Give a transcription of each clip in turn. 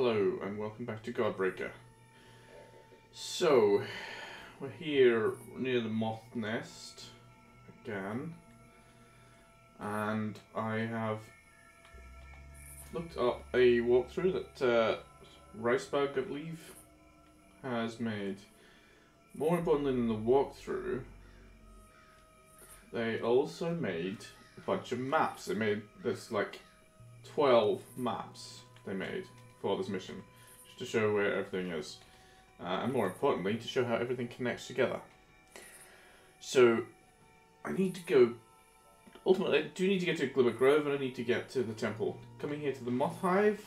Hello, and welcome back to Godbreaker. So, we're here near the moth nest again, and I have looked up a walkthrough that uh, I believe, has made. More importantly than the walkthrough, they also made a bunch of maps. They made there's like twelve maps they made for this mission, just to show where everything is, uh, and more importantly, to show how everything connects together. So, I need to go. Ultimately, I do need to get to Glimmer Grove, and I need to get to the temple. Coming here to the Moth Hive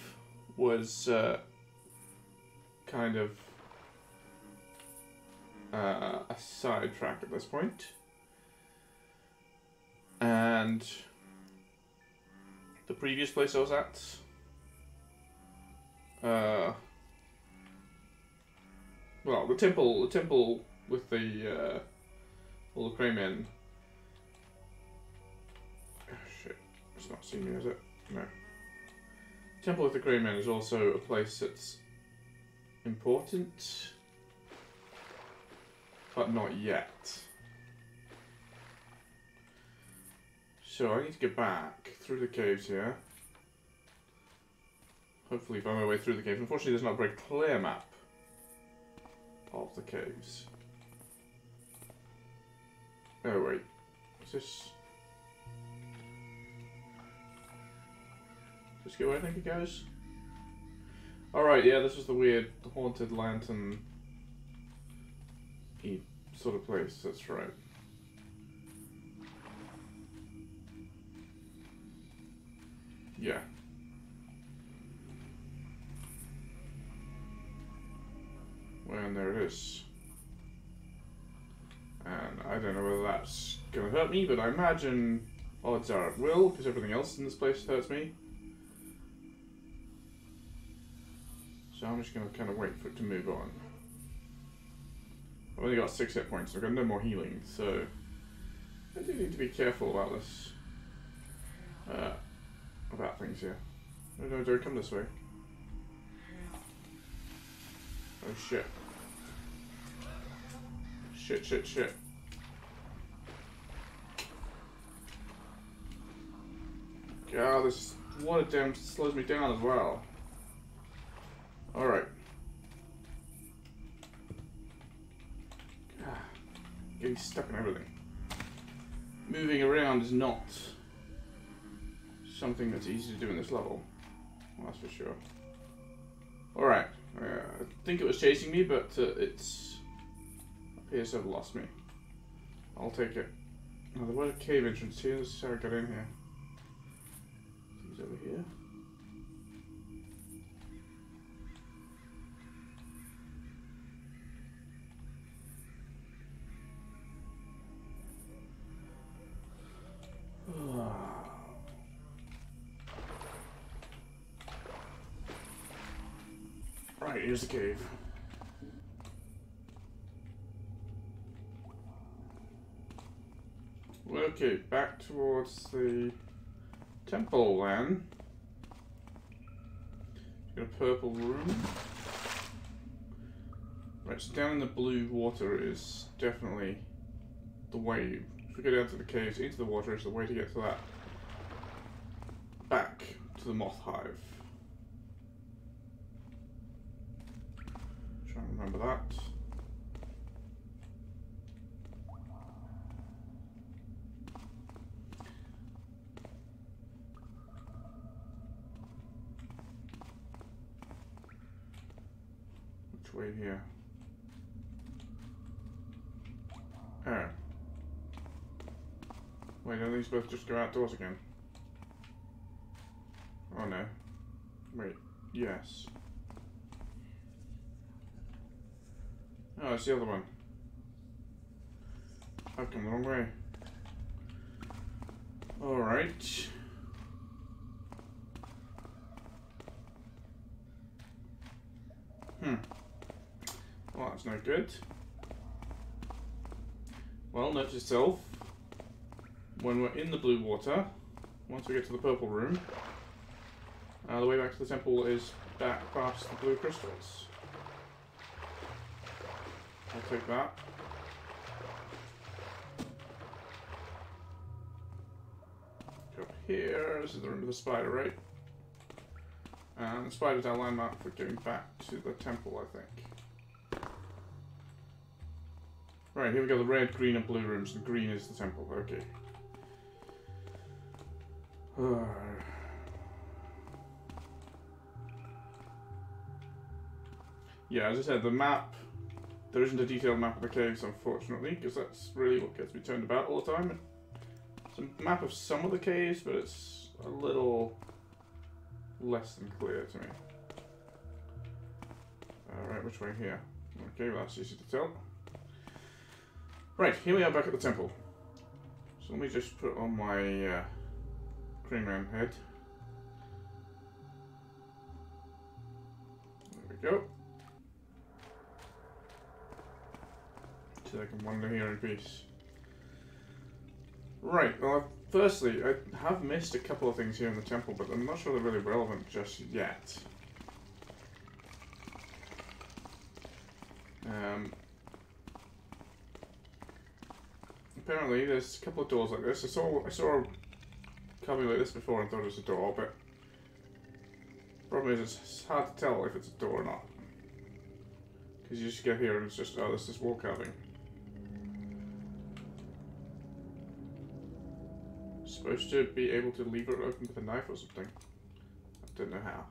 was uh, kind of uh, a sidetrack at this point. And the previous place I was at, uh, well, the temple, the temple with the uh, all the craymen. Oh, shit, it's not seen me, is it? No. Temple with the craymen is also a place that's important, but not yet. So I need to get back through the caves here. Hopefully find my way through the caves. Unfortunately there's not a very clear map of the caves. Oh wait. Is this... Just go where I think it goes? Alright, yeah, this is the weird haunted lantern sort of place, that's right. Yeah. Well, there it is. And I don't know whether that's going to hurt me, but I imagine odds are it will, because everything else in this place hurts me. So I'm just going to kind of wait for it to move on. I've only got six hit points, so I've got no more healing, so I do need to be careful about this. Uh, about things here. No, no, don't come this way. Oh shit. Shit, shit, shit. God, this water damn slows me down as well. Alright. Getting stuck in everything. Moving around is not something that's easy to do in this level. Well, that's for sure. Alright. Uh, I think it was chasing me, but uh, it's have lost me. I'll take it. Oh, there was a cave entrance here. This is how I got in here. He's over here. Right, here's the cave. Okay, back towards the temple then. Got a purple room. Right, so down in the blue water is definitely the way. If we go down to the caves, into the water is the way to get to that. Back to the moth hive. Try and remember that. Way here? Oh. Wait, don't these both just go outdoors again? Oh no. Wait, yes. Oh, it's the other one. I've come the wrong way. Alright. Hmm. Well, that's no good. Well, note to self, when we're in the blue water, once we get to the purple room, Uh, the way back to the temple is back past the blue crystals. I'll take that. Up here. This is the room of the spider, right? And the spider's our landmark for getting back to the temple, I think. Right, here we go, the red, green, and blue rooms. The green is the temple, okay. yeah, as I said, the map, there isn't a detailed map of the caves, unfortunately, because that's really what gets me turned about all the time. It's a map of some of the caves, but it's a little less than clear to me. Alright, which way here? Okay, well that's easy to tell. Right, here we are back at the temple. So let me just put on my uh, Crane head. There we go. So I can wander here in peace. Right, well, firstly, I have missed a couple of things here in the temple, but I'm not sure they're really relevant just yet. Um, apparently, there's a couple of doors like this. I saw I saw a cubby like this before and thought it was a door, but problem is it's hard to tell if it's a door or not. Because you just get here and it's just, oh, this is wall carving. Supposed to be able to lever it open with a knife or something. I don't know how.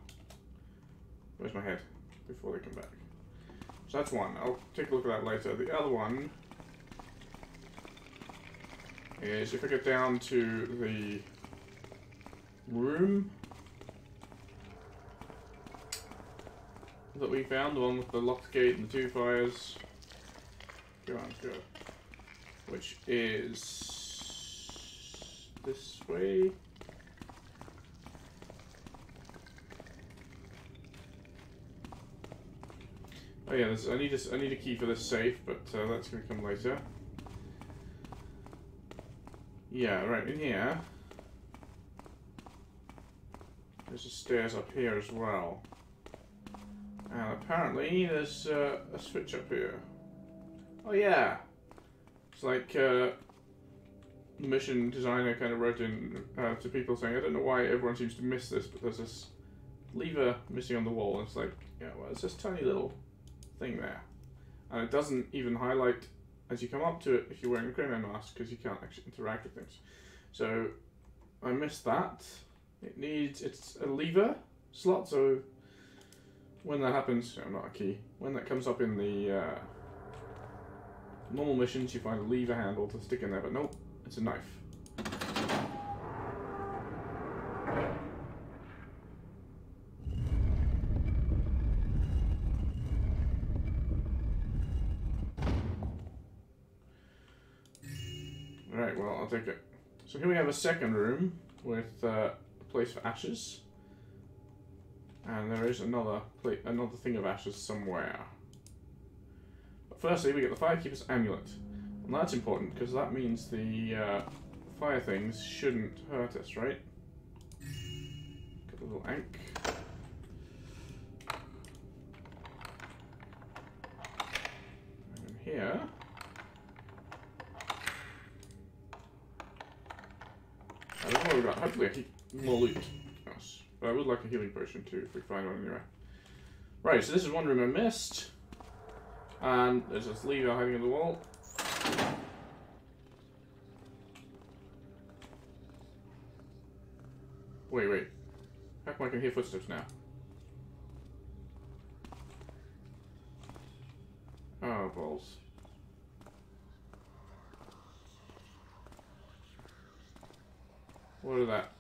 Where's my head? Before they come back. So that's one. I'll take a look at that later. The other one is if I get down to the room that we found, the one with the locked gate and the two fires. Go on, go. Which is this way. Oh yeah, I need need a key for this safe, but uh, that's going to come later. Yeah, right in here. There's a stairs up here as well. And apparently there's uh, a switch up here. Oh yeah! It's like uh, the mission designer kind of wrote in uh, to people saying, I don't know why everyone seems to miss this, but there's this lever missing on the wall. And it's like, yeah, well, it's this tiny little thing there. And it doesn't even highlight as you come up to it if you're wearing a crane mask because you can't actually interact with things. So I missed that. It needs, it's a lever slot, so when that happens, no, not a key, when that comes up in the uh, normal missions, you find a lever handle to stick in there, but nope, it's a knife. Here we have a second room with uh, place for ashes. And there is another another thing of ashes somewhere. But firstly, we get the Firekeeper's Amulet. And that's important, because that means the uh, fire things shouldn't hurt us, right? Got a little ankh. And here... I don't know. Hopefully keep more loot. Yes. But I would like a healing potion too, if we find one anyway. Right, so this is one room I missed. And there's this lever hiding in the wall. Wait, wait. How come I can hear footsteps now? Oh, balls. What is that?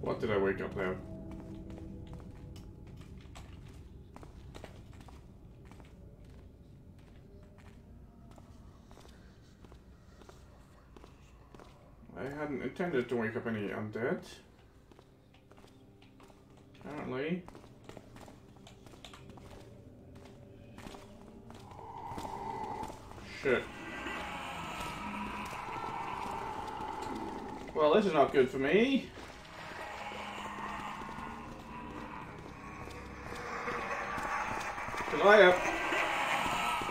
What did I wake up there? I hadn't intended to wake up any undead. Apparently. shit. Well, this is not good for me. Because I have...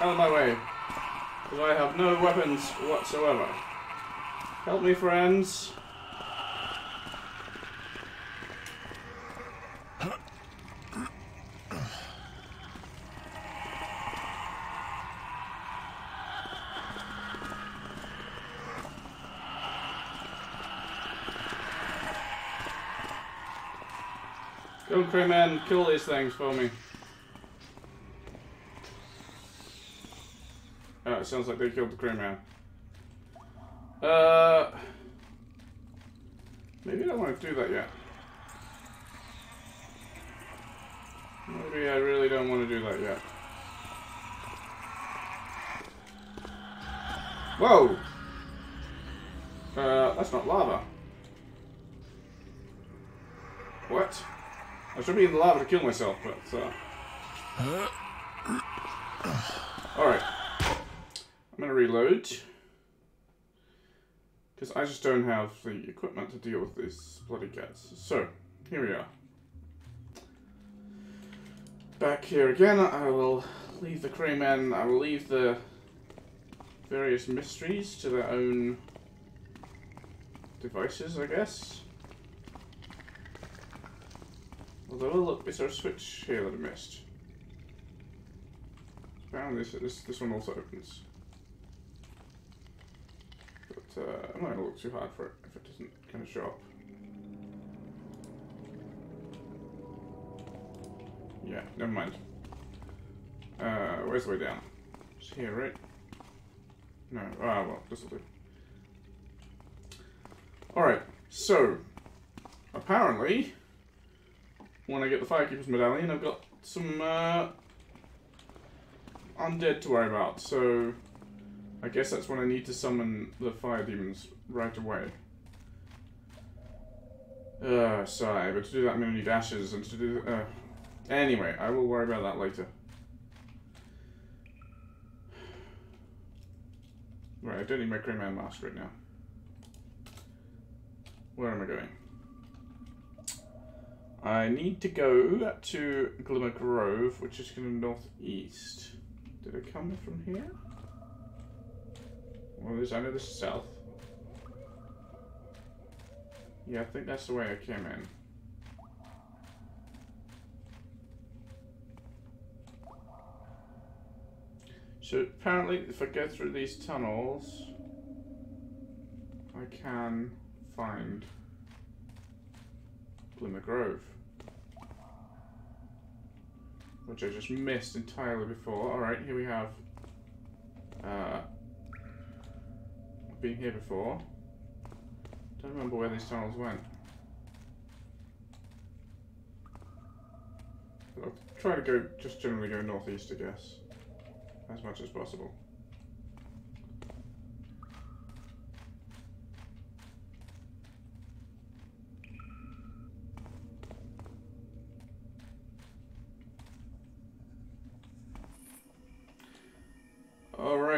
Out of my way. Because I have no weapons whatsoever. Help me, friends. Crewman, kill these things for me. Oh, it sounds like they killed the crew man. Uh, maybe I don't want to do that yet. Maybe I really don't want to do that yet. Whoa! Be in the lava to kill myself, but, uh... Alright. I'm gonna reload. Because I just don't have the equipment to deal with these bloody cats. So, here we are. Back here again, I will leave the crewmen, I will leave the various mysteries to their own devices, I guess. Although, look, is there a switch here that I missed? Found this, this, this one also opens. But uh, I'm not going to look too hard for it if it doesn't kind of show up. Yeah, never mind. Uh, where's the way down? It's here, right? No, ah, well, this'll do. Alright, so, apparently, when I get the Firekeeper's Medallion, I've got some uh, undead to worry about, so I guess that's when I need to summon the fire demons right away. Uh, sigh, but to do that I'm need and to do... Uh, anyway, I will worry about that later. Right, I don't need my Crayman mask right now. Where am I going? I need to go to Glimmer Grove, which is of northeast. Did it come from here? Well, I know this south. Yeah, I think that's the way I came in. So apparently, if I go through these tunnels, I can find Glimmer Grove. Which I just missed entirely before. Alright, here we have... Uh, been here before. Don't remember where these tunnels went. I'll try to go, just generally go northeast, I guess. As much as possible.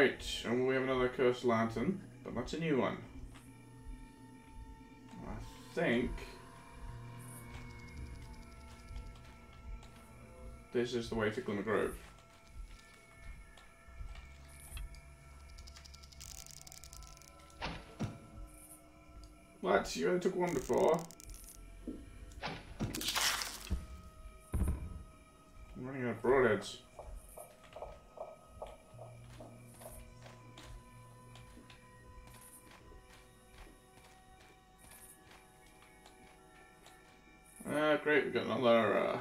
Alright, and we have another cursed lantern, but that's a new one. I think... This is the way to Glimmer Grove. What? You only took one before? I'm running out of broadheads. Another uh,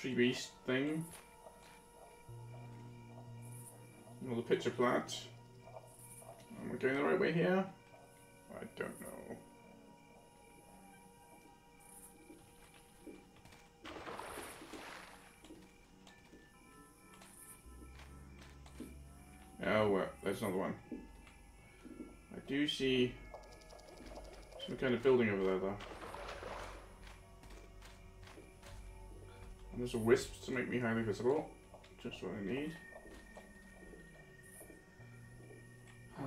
tree beast thing. Another pitcher plant. Am I going the right way here? I don't know. Oh, well, there's another one. I do see some kind of building over there, though. There's a wisp to make me highly visible. Just what I need.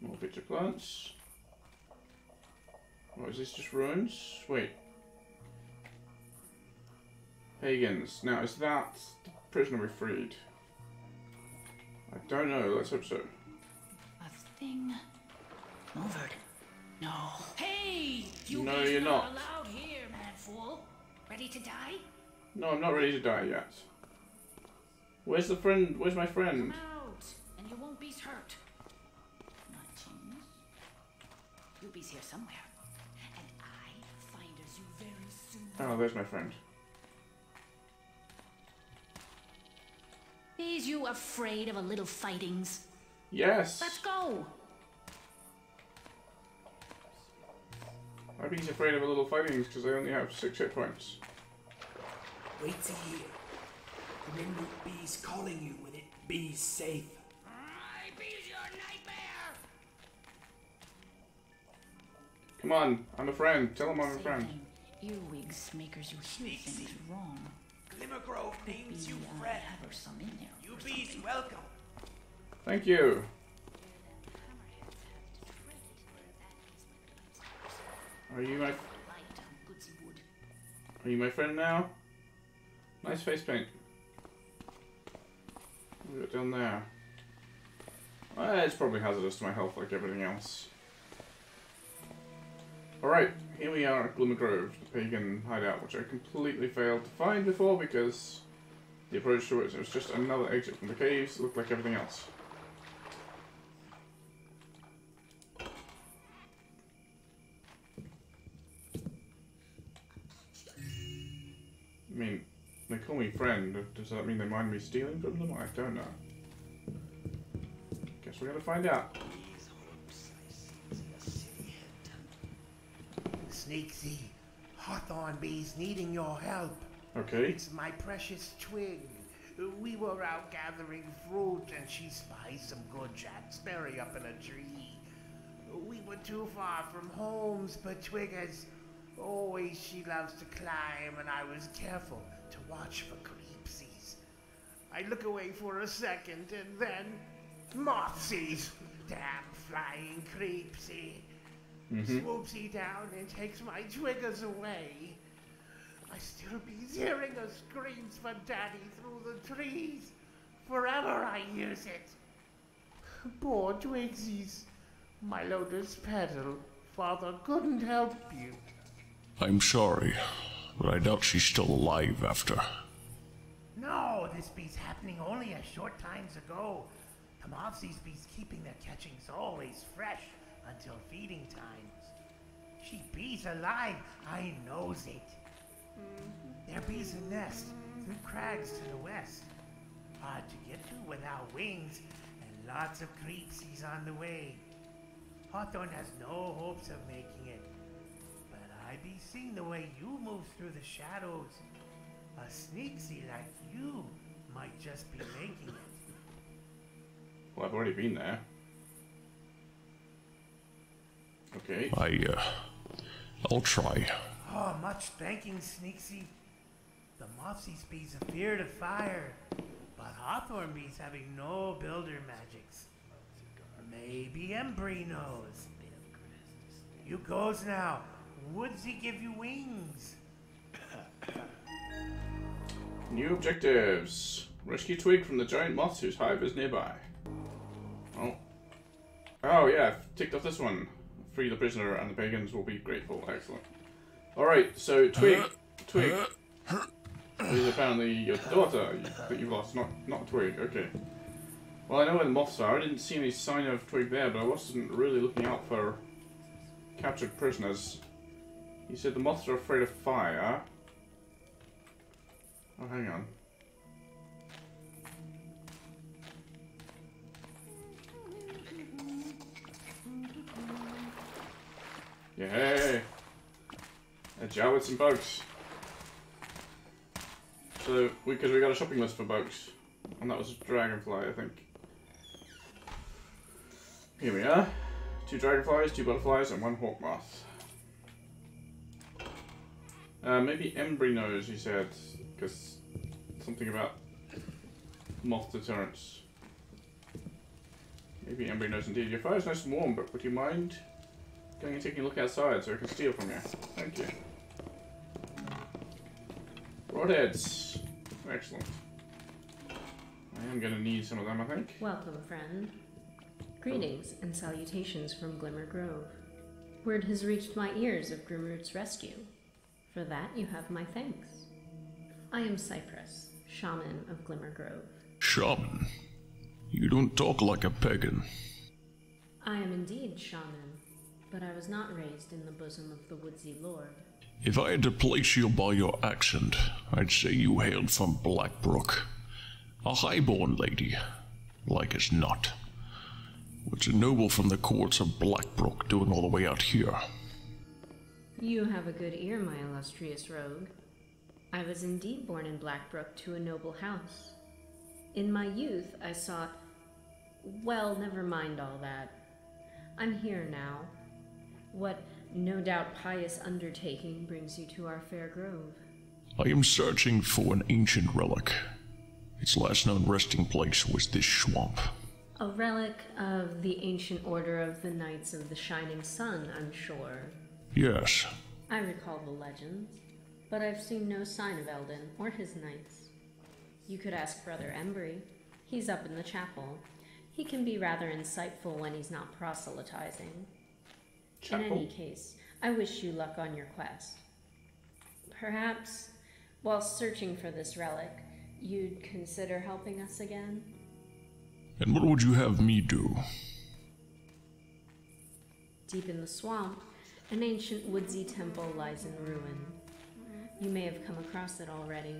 More pitcher plants. What is this? Just ruins? Wait. Pagans. Now is that the prisoner we freed? I don't know. Let's hope so. A thing. Over. No. Hey! You No, bees you're not. allowed here, mad fool. Ready to die? No, I'm not ready to die yet. Where's the friend? Where's my friend? Come out, and you won't be hurt. Notchings. You bees here somewhere. And I find us you very soon. Oh, there's my friend. Is you afraid of a little fightings? Yes! Let's go! I'd be afraid of a little fightings because I only have six hit points. Wait till you hear. Remember bees calling you when it bees safe. I bees your nightmare! Come on, I'm a friend. Tell him I'm a friend. Earwigs makers you hear things wrong. Glimmer Grove Be, names you uh, friend. have her some in there. You or bees something. welcome. Thank you. Are you my Light on Goodsey Wood. Are you my friend now? Nice face paint. What have we got down there? Well, it's probably hazardous to my health like everything else. Alright, here we are at Glimmer Grove, the pagan hideout, which I completely failed to find before because the approach to it was just another exit from the caves, looked like everything else. I mean, they call me friend. Does that mean they mind me stealing from them? I don't know. Guess we're gonna find out. Sneaksy, Hawthorne Bee's needing your help. Okay. It's my precious twig. We were out gathering fruit and she spied some good jackberry up in a tree. We were too far from homes, but Twig as always she loves to climb and I was careful to watch for creepsies. I look away for a second and then Mothsies! Damn flying creepsy! Mm-hmm. swoops he down and takes my triggers away. I still be hearing her screams for Daddy through the trees. Forever I use it. Poor Twigsies. My lotus petal. Father couldn't help you. I'm sorry, but I doubt she's still alive after. No, this be's happening only a short times ago. The Mothsies be's keeping their catchings always fresh until feeding times. She bees alive, I knows it. There bees a nest through crags to the west. Hard to get to without wings, and lots of creepsies on the way. Hawthorne has no hopes of making it. But I be seeing the way you move through the shadows. A sneaksy like you might just be making it. Well, I've already been there. Okay. I, uh, I'll try. Oh, much thanking, Sneaksy. The Mopsy bees afeard of fire, but Hawthorne bees having no builder magics. Maybe Embry knows. You goes now. Woodsy give you wings. New objectives. Rescue Twig from the giant moths whose hive is nearby. Oh. Oh, yeah, I've ticked off this one. Free the prisoner and the pagans will be grateful. Excellent. Alright, so Twig. Twig. is apparently your daughter that you've lost, not, not Twig. Okay. Well, I know where the moths are. I didn't see any sign of Twig there, but I wasn't really looking out for captured prisoners. You said the moths are afraid of fire. Oh, hang on. Yay! A jar with some bugs. So, because we, got a shopping list for bugs. And that was dragonfly, I think. Here we are. Two dragonflies, two butterflies, and one hawk moth. Uh, maybe Embry knows, he said, because something about moth deterrence. Maybe Embry knows indeed. Your fire's nice and warm, but would you mind going and taking a look outside so I can steal from you? Thank you. Broadheads. Excellent. I am gonna need some of them, I think. Welcome, friend. Greetings and salutations from Glimmer Grove. Word has reached my ears of Grimroot's rescue. For that, you have my thanks. I am Cypress, shaman of Glimmer Grove. Shaman, you don't talk like a pagan. I am indeed shaman, but I was not raised in the bosom of the woodsy lord. If I had to place you by your accent, I'd say you hailed from Blackbrook. A highborn lady, like as not. What's a noble from the courts of Blackbrook doing all the way out here? You have a good ear, my illustrious rogue. I was indeed born in Blackbrook to a noble house. In my youth, I sought. Well, never mind all that. I'm here now. What no doubt pious undertaking brings you to our fair grove? I am searching for an ancient relic. Its last known resting place was this swamp. A relic of the ancient order of the Knights of the Shining Sun, I'm sure. Yes, I recall the legends, but I've seen no sign of Eldon or his knights. You could ask Brother Embry. He's up in the chapel. He can be rather insightful when he's not proselytizing. In any case, I wish you luck on your quest. Perhaps, while searching for this relic, you'd consider helping us again? and what would you have me do? Deep in the swamp, an ancient woodsy temple lies in ruin. You may have come across it already.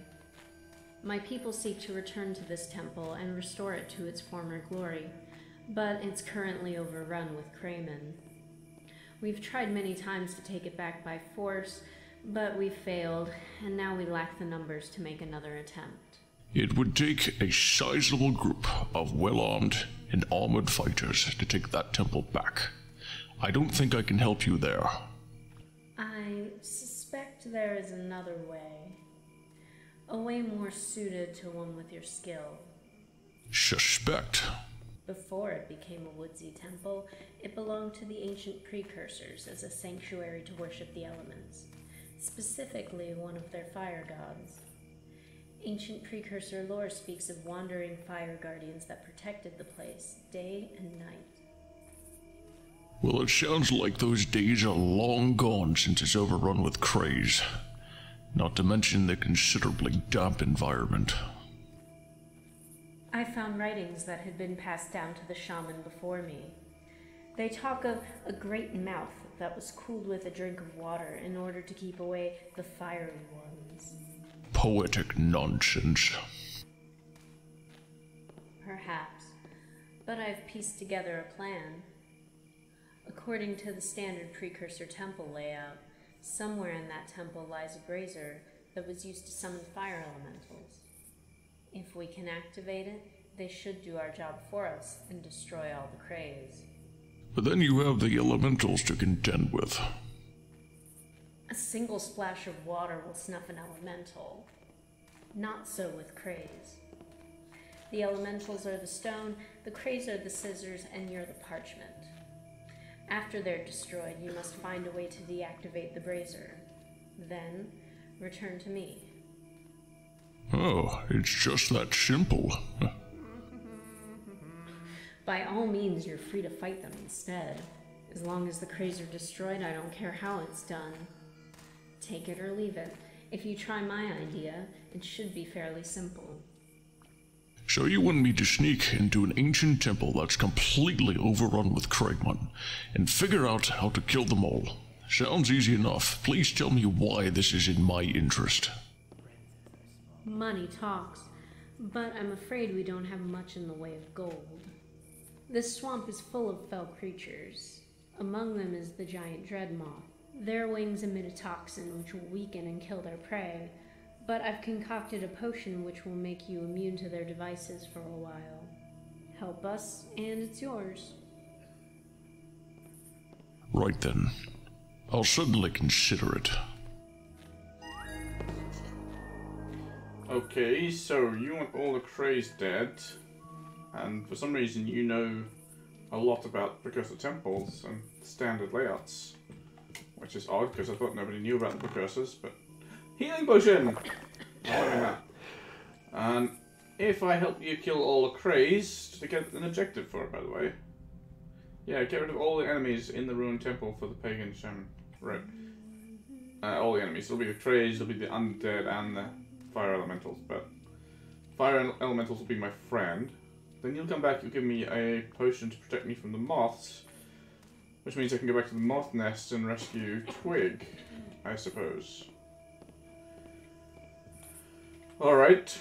My people seek to return to this temple and restore it to its former glory, but it's currently overrun with Craymen. We've tried many times to take it back by force, but we've failed, and now we lack the numbers to make another attempt. It would take a sizable group of well armed and armored fighters to take that temple back. I don't think I can help you there. I suspect there is another way. A way more suited to one with your skill. Suspect. Before it became a woodsy temple, it belonged to the ancient precursors as a sanctuary to worship the elements, specifically one of their fire gods. Ancient precursor lore speaks of wandering fire guardians that protected the place day and night. Well, it sounds like those days are long gone since it's overrun with craze. Not to mention the considerably damp environment. I found writings that had been passed down to the shaman before me. They talk of a great mouth that was cooled with a drink of water in order to keep away the fiery ones. Poetic nonsense. Perhaps, but I've pieced together a plan. According to the standard precursor temple layout, somewhere in that temple lies a brazier that was used to summon fire elementals. If we can activate it, they should do our job for us and destroy all the craze. But then you have the elementals to contend with. A single splash of water will snuff an elemental. Not so with craze. The elementals are the stone, the craze are the scissors, and you're the parchment. After they're destroyed, you must find a way to deactivate the brazier. Then, return to me. Oh, it's just that simple. By all means, you're free to fight them instead. As long as the craze are destroyed, I don't care how it's done. Take it or leave it. If you try my idea, it should be fairly simple. So you want me to sneak into an ancient temple that's completely overrun with Craymen and figure out how to kill them all? Sounds easy enough. Please tell me why this is in my interest. Money talks, but I'm afraid we don't have much in the way of gold. This swamp is full of fell creatures. Among them is the giant dread moth. Their wings emit a toxin which will weaken and kill their prey, but I've concocted a potion which will make you immune to their devices for a while. Help us, and it's yours. Right then. I'll certainly consider it. Okay, so you want all the craze dead, and for some reason you know a lot about precursor temples and standard layouts. Which is odd because I thought nobody knew about the precursors, but healing potion. And if I help you kill all the craze, to get an objective for it, by the way. Yeah, get rid of all the enemies in the ruined temple for the pagan shaman. Right. Uh, all the enemies. There'll be the craze, there'll be the undead, and the fire elementals. But fire elementals will be my friend. Then you'll come back. You'll give me a potion to protect me from the moths, which means I can go back to the moth nest and rescue Twig, I suppose. All right.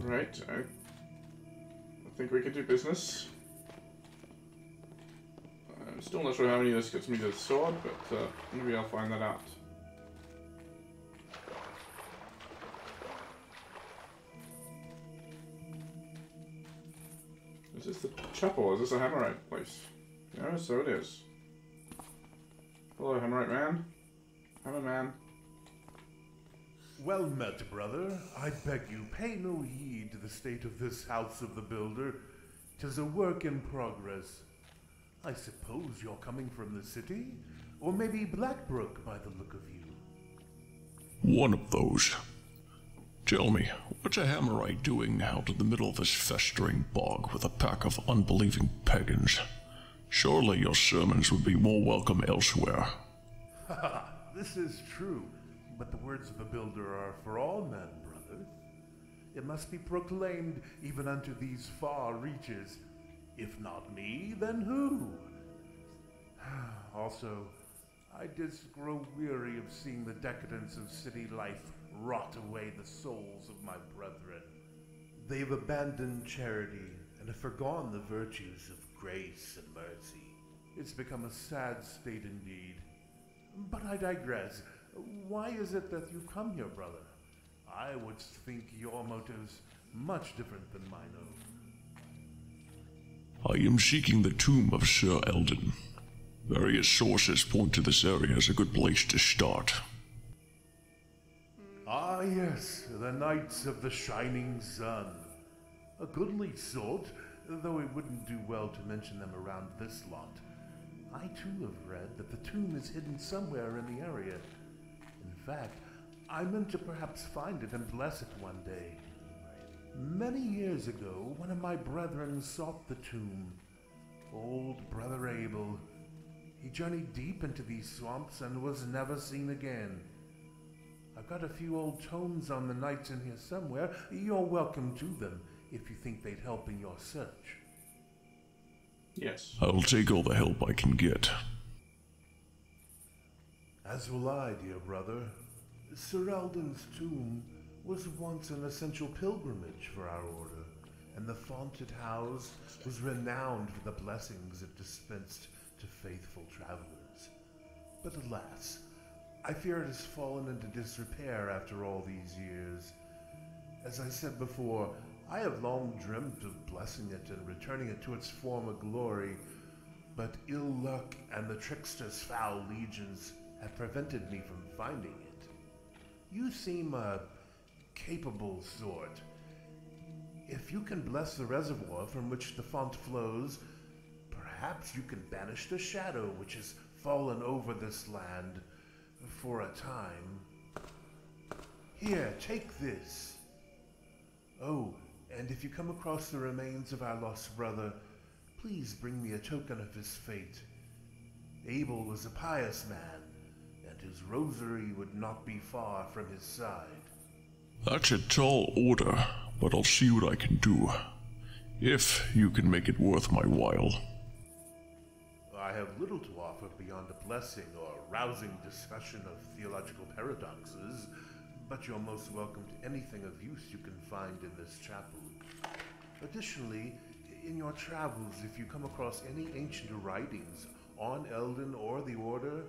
All right. I, I think we can do business. I'm still not sure how many of this gets me to the sword, but uh, maybe I'll find that out. Is this the chapel? Is this a Hammerite place? Yeah, so it is. Hello, Hammerite man. Hammer man. Well met, brother. I beg you, pay no heed to the state of this house of the builder. Tis a work in progress. I suppose you're coming from the city? Or maybe Blackbrook by the look of you. One of those. Tell me, what's a Hammerite doing out in the middle of this festering bog with a pack of unbelieving pagans? Surely your sermons would be more welcome elsewhere. This is true, but the words of the builder are for all men, brother. It must be proclaimed even unto these far reaches. If not me, then who? Also, I did grow weary of seeing the decadence of city life rot away the souls of my brethren. They've abandoned charity and have forgone the virtues of grace and mercy. It's become a sad state indeed. But I digress. Why is it that you've come here, brother? I would think your motives much different than mine own. I am seeking the tomb of Sir Eldon. Various sources point to this area as a good place to start. Ah, yes, the Knights of the Shining Sun. A goodly sort, though it wouldn't do well to mention them around this lot. I too have read that the tomb is hidden somewhere in the area. In fact, I meant to perhaps find it and bless it one day. Many years ago, one of my brethren sought the tomb. Old Brother Abel. He journeyed deep into these swamps and was never seen again. I've got a few old tomes on the knights in here somewhere. You're welcome to them if you think they'd help in your search. Yes. I'll take all the help I can get. As will I, dear brother. Sir Eldon's tomb was once an essential pilgrimage for our order, and the vaunted house was renowned for the blessings it dispensed to faithful travelers. But alas, I fear it has fallen into disrepair after all these years. As I said before, I have long dreamt of blessing it and returning it to its former glory, but ill luck and the trickster's foul legions have prevented me from finding it. You seem a capable sort. If you can bless the reservoir from which the font flows, perhaps you can banish the shadow which has fallen over this land for a time. Here, take this. Oh, and if you come across the remains of our lost brother, please bring me a token of his fate. Abel was a pious man, and his rosary would not be far from his side. That's a tall order, but I'll see what I can do. If you can make it worth my while. I have little to offer beyond a blessing or rousing discussion of theological paradoxes, but you're most welcome to anything of use you can find in this chapel. Additionally, in your travels, if you come across any ancient writings on Eldon or the Order,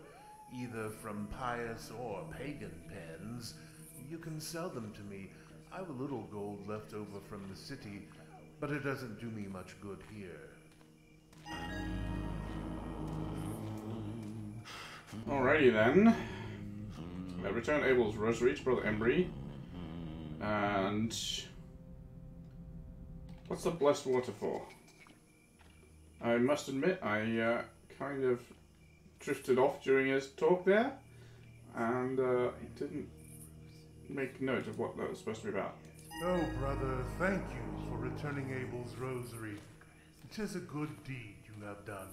either from pious or pagan pens, you can sell them to me. I've a little gold left over from the city, but it doesn't do me much good here. Alrighty then. I return Abel's rosary to Brother Embry. And. What's the blessed water for? I must admit, I uh, kind of drifted off during his talk there, and uh, didn't make note of what that was supposed to be about. Oh, brother, thank you for returning Abel's rosary. It is a good deed you have done.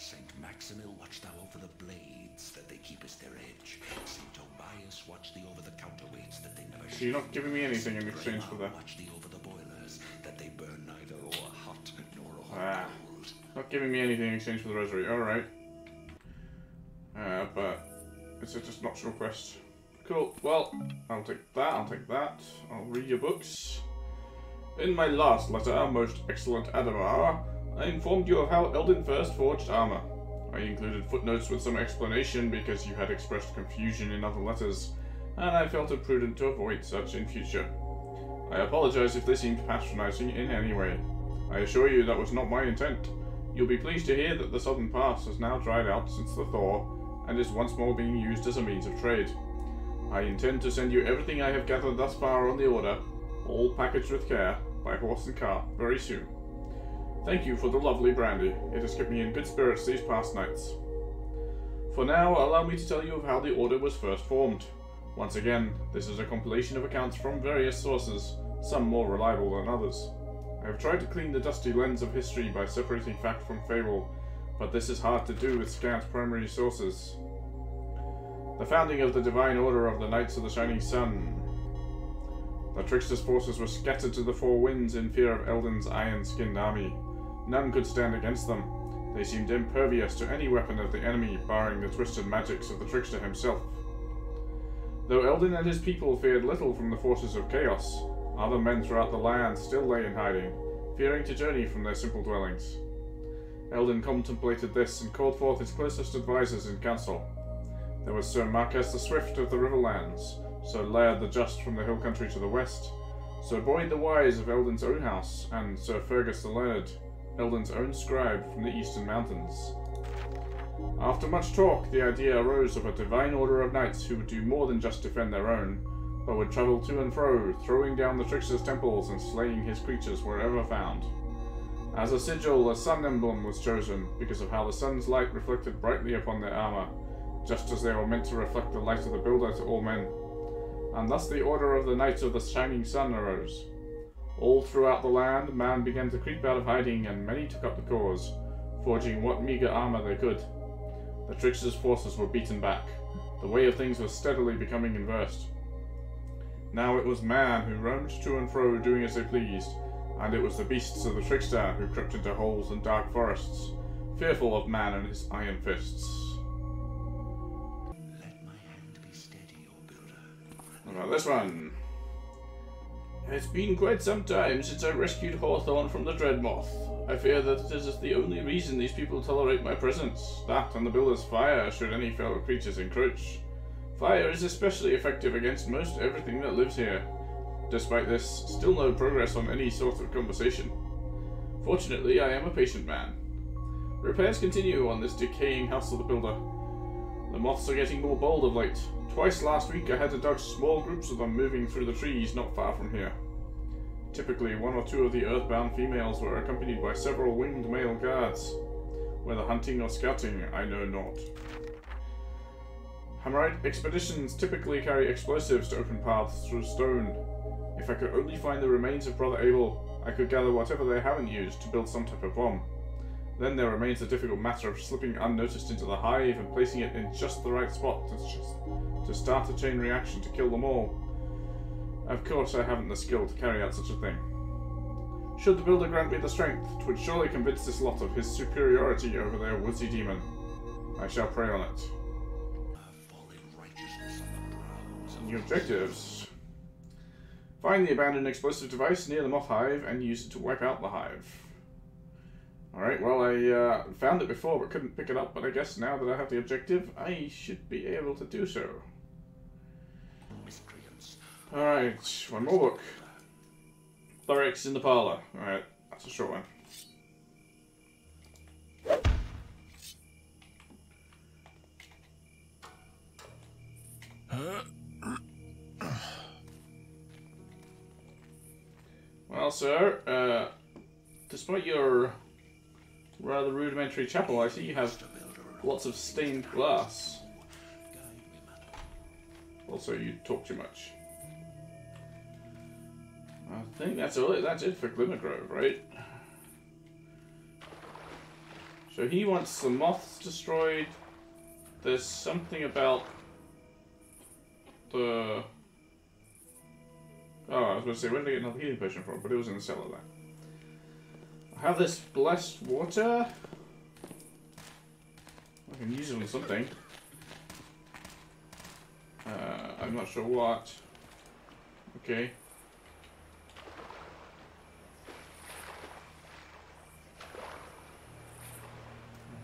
Saint Maximil, watch thou over the blades that they keep as their edge. Saint Tobias, watch thee over the counterweights that they never So you're not giving me anything in exchange for that. Watch thee over the boilers that they burn neither o'er hot nor o'er Ah. cold. Not giving me anything in exchange for the rosary. Alright. Uh, but it's just an optional quest. Cool. Well, I'll take that, I'll take that. I'll read your books. In my last letter, most excellent Adamar, I informed you of how Eldon first forged armor. I included footnotes with some explanation because you had expressed confusion in other letters, and I felt it prudent to avoid such in future. I apologize if they seemed patronizing in any way. I assure you that was not my intent. You'll be pleased to hear that the southern pass has now dried out since the thaw, and is once more being used as a means of trade. I intend to send you everything I have gathered thus far on the order, all packaged with care, by horse and cart, very soon. Thank you for the lovely brandy. It has kept me in good spirits these past nights. For now, allow me to tell you of how the order was first formed. Once again, this is a compilation of accounts from various sources, some more reliable than others. I have tried to clean the dusty lens of history by separating fact from fable, but this is hard to do with scant primary sources. The founding of the Divine Order of the Knights of the Shining Sun. The trickster's forces were scattered to the four winds in fear of Eldon's iron-skinned army. None could stand against them. They seemed impervious to any weapon of the enemy, barring the twisted magics of the trickster himself. Though Eldon and his people feared little from the forces of chaos, other men throughout the land still lay in hiding, fearing to journey from their simple dwellings. Eldon contemplated this and called forth his closest advisers in council. There was Sir Marquess the Swift of the Riverlands, Sir Laird the Just from the hill country to the west, Sir Boyd the Wise of Eldon's own house, and Sir Fergus the Learned, Eldon's own scribe from the eastern mountains. After much talk, the idea arose of a divine order of knights who would do more than just defend their own, but would travel to and fro, throwing down the trickster's temples and slaying his creatures wherever found. As a sigil, a sun emblem was chosen because of how the sun's light reflected brightly upon their armor, just as they were meant to reflect the light of the Builder to all men. And thus the order of the Knights of the Shining Sun arose. All throughout the land, man began to creep out of hiding, and many took up the cause, forging what meager armor they could. The trickster's forces were beaten back. The way of things was steadily becoming inversed. Now it was man who roamed to and fro doing as they pleased, and it was the beasts of the trickster who crept into holes and dark forests, fearful of man and his iron fists. Let my hand be steady, O builder. What about this one? It's been quite some time since I rescued Hawthorne from the Dreadmoth. I fear that it is the only reason these people tolerate my presence. That and the builder's fire, should any fellow creatures encroach. Fire is especially effective against most everything that lives here. Despite this, still no progress on any sort of conversation. Fortunately, I am a patient man. Repairs continue on this decaying house of the builder. The moths are getting more bold of late. Twice last week I had to dodge small groups of them moving through the trees not far from here. Typically, one or two of the earthbound females were accompanied by several winged male guards. Whether hunting or scouting, I know not. Hammerite expeditions typically carry explosives to open paths through stone. If I could only find the remains of Brother Abel, I could gather whatever they haven't used to build some type of bomb. Then there remains the difficult matter of slipping unnoticed into the hive and placing it in just the right spot to, just, to start a chain reaction to kill them all. Of course, I haven't the skill to carry out such a thing. Should the builder grant me the strength, it would surely convince this lot of his superiority over their woodsy demon. I shall pray on it. New objectives. Find the abandoned explosive device near the moth hive and use it to wipe out the hive. Alright, well, I uh, found it before but couldn't pick it up, but I guess now that I have the objective, I should be able to do so. Alright, one more book. Thorax in the parlor. Alright, that's a short one. Well, sir, uh, despite your rather rudimentary chapel. I see you have lots of stained glass. Also, you talk too much. I think that's all. it- That's it for Glimmer Grove, right? So he wants the moths destroyed. There's something about the. Oh, I was going to say, where did I get another healing potion from? But it was in the cellar there. Have this blessed water. I can use it on something. Uh, I'm not sure what. Okay.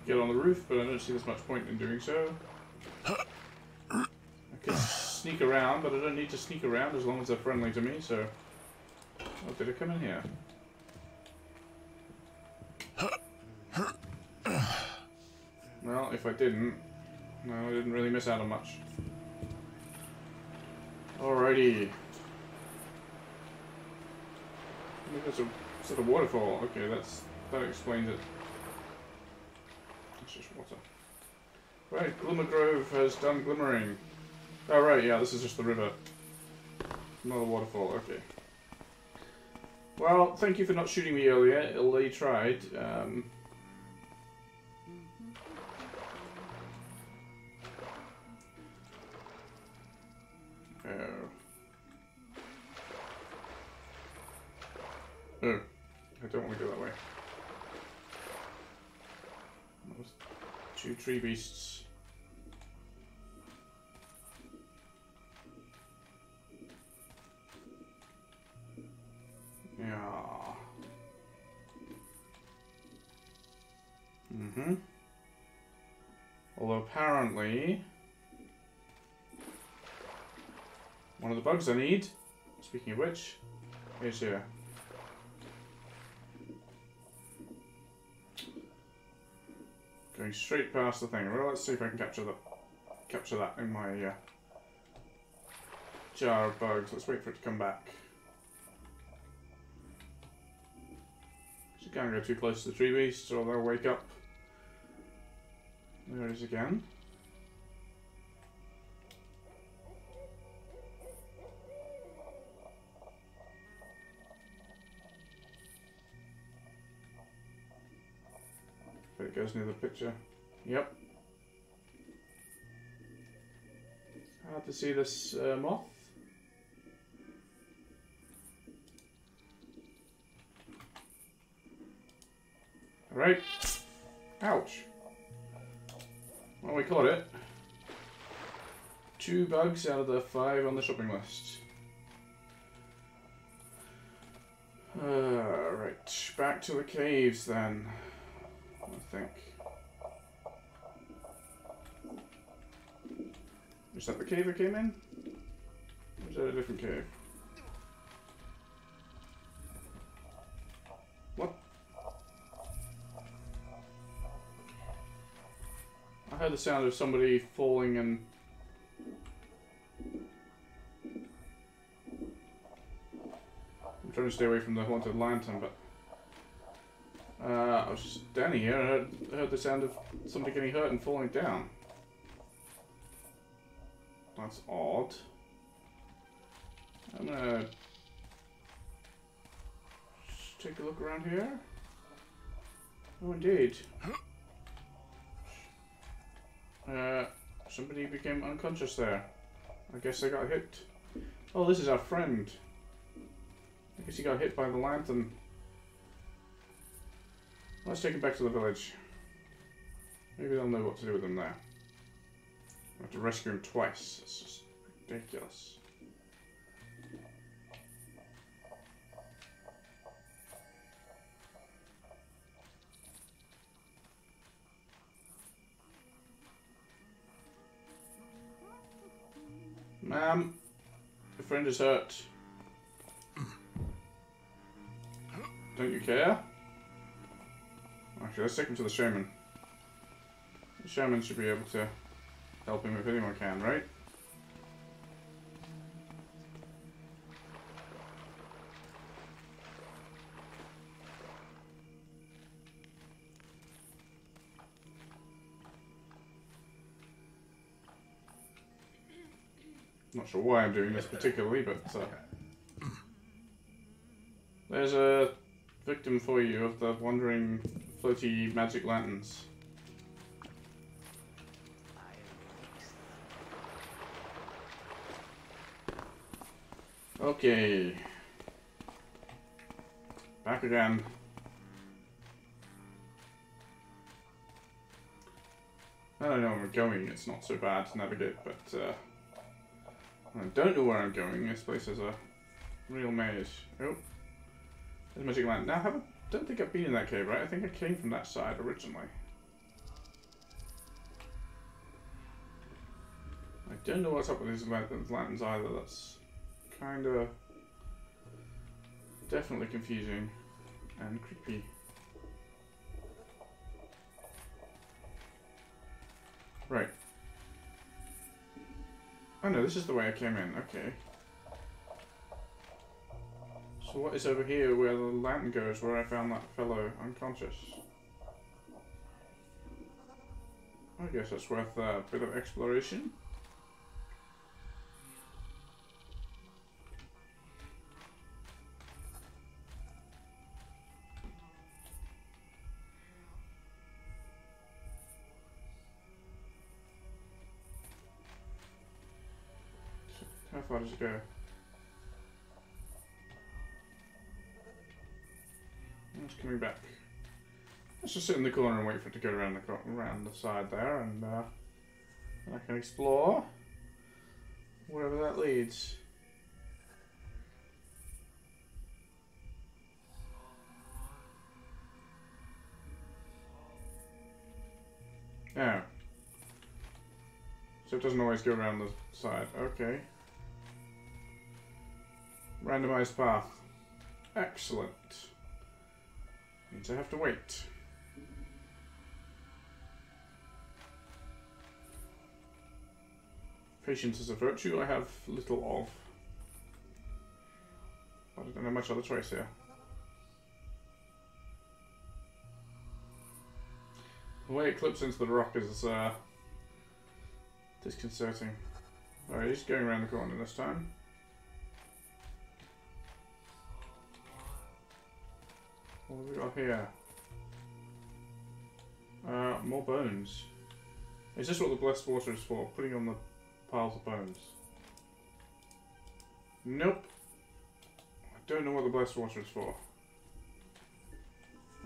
Get on the roof, but I don't see there's much point in doing so. I can sneak around, but I don't need to sneak around as long as they're friendly to me, so... Oh, did it come in here? Well, if I didn't, no, I didn't really miss out on much. Alrighty. Maybe there's a sort of waterfall. Okay, that's that explains it. It's just water. Right, Glimmer Grove has done glimmering. Oh right, yeah, this is just the river. Not a waterfall, okay. Well, thank you for not shooting me earlier, you tried. Um, Oh. I don't want to go that way. Two tree beasts. Yeah. Mm-hmm. Although apparently... One of the bugs I need, speaking of which, is here. Going straight past the thing. Well, let's see if I can capture that. Capture that in my uh, jar of bugs. Let's wait for it to come back. Just can't go too close to the tree beast or they'll wake up. There it is again. Near the picture. Yep. Hard to see this uh, moth. Alright. Ouch. Well, we caught it. Two bugs out of the five on the shopping list. Uh, right, back to the caves then. I think. Is that the cave I came in? Or is that a different cave? What? I heard the sound of somebody falling and... I'm trying to stay away from the haunted lantern, but... Uh, I was just standing here and I heard, heard the sound of somebody getting hurt and falling down. That's odd. I'm gonna just take a look around here. Oh, indeed. Uh, somebody became unconscious there. I guess they got hit. Oh, this is our friend. I guess he got hit by the lantern. Let's take him back to the village. Maybe they'll know what to do with him there. I have to rescue him twice. It's just ridiculous. Ma'am, your friend is hurt. Don't you care? Actually, let's take him to the shaman. The shaman should be able to help him if anyone can, right? Not sure why I'm doing this particularly, but uh, there's a victim for you of the wandering floaty magic lanterns. Okay. Back again. I don't know where I'm going, it's not so bad to navigate, but uh, I don't know where I'm going. This place is a real maze. Oh, there's Magic Land. Now, haven't, don't think I've been in that cave, right? I think I came from that side originally. I don't know what's up with these lanterns either. That's kind of definitely confusing and creepy. Right. Oh no, this is the way I came in. Okay. So what is over here where the lantern goes, where I found that fellow unconscious? I guess that's worth a bit of exploration. How far does it go? Coming back. Let's just sit in the corner and wait for it to go around the around the side there, and uh, I can explore wherever that leads. Oh. So it doesn't always go around the side. Okay. Randomized path. Excellent. Means I have to wait. Patience is a virtue I have little of. I don't have much other choice here. The way it clips into the rock is uh, disconcerting. Alright, he's going around the corner this time. What have we got here? Uh, more bones. Is this what the blessed water is for? Putting on the piles of bones? Nope. I don't know what the blessed water is for.